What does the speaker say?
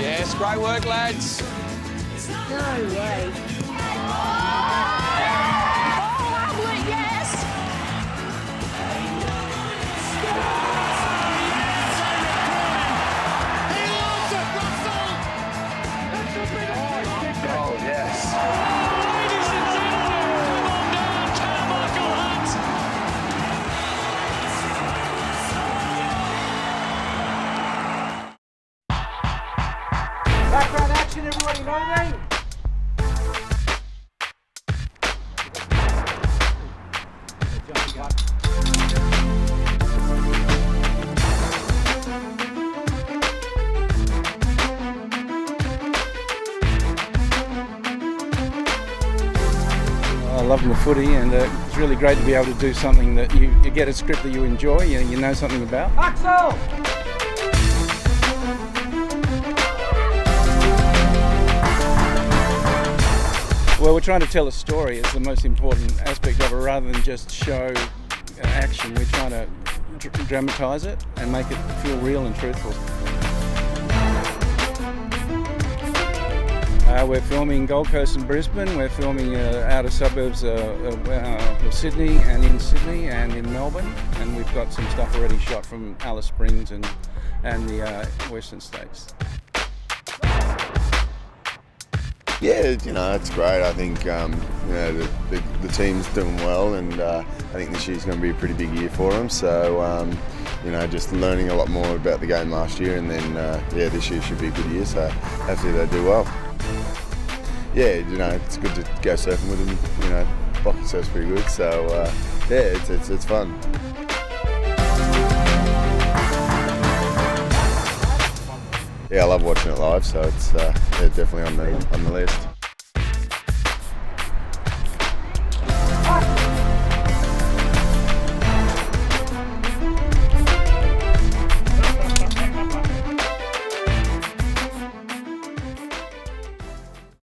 Yes, great work, lads. No way. Action, everybody know me? I love the footy, and uh, it's really great to be able to do something that you, you get a script that you enjoy, you, you know something about. Axel! We're trying to tell a story. It's the most important aspect of it, rather than just show uh, action. We're trying to dr- dramatise it and make it feel real and truthful. Uh, we're filming Gold Coast and Brisbane. We're filming uh, outer suburbs uh, of, uh, of Sydney and in Sydney and in Melbourne. And we've got some stuff already shot from Alice Springs and, and the uh, Western States. Yeah, you know, it's great. I think um, you know the, the, the team's doing well, and uh, I think this year's going to be a pretty big year for them. So, um, you know, just learning a lot more about the game last year, and then uh, yeah, this year should be a good year. So, hopefully they do well. Yeah, you know, it's good to go surfing with them. You know, Bucket surf's pretty good. So, uh, yeah, it's, it's it's fun. Yeah, I love watching it live, so it's uh, yeah, definitely on the on the list.